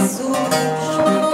azul.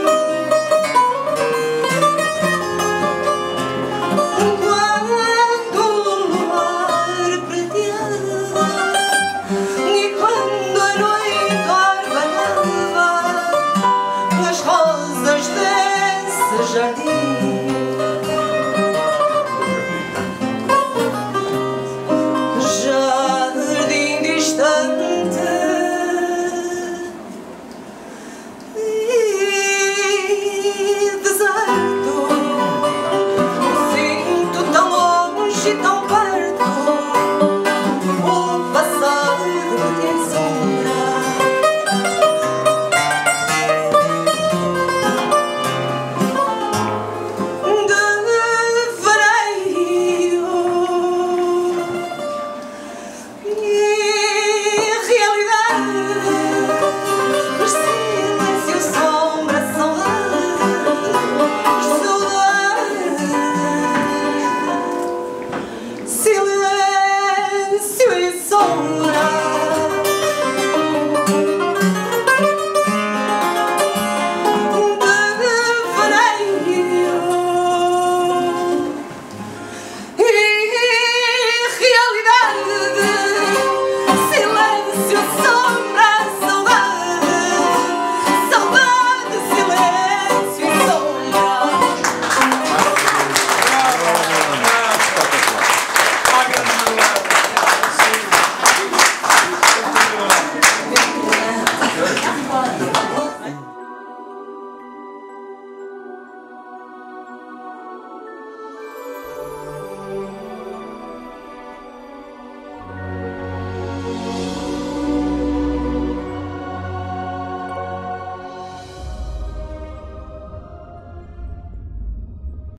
silêncio sombra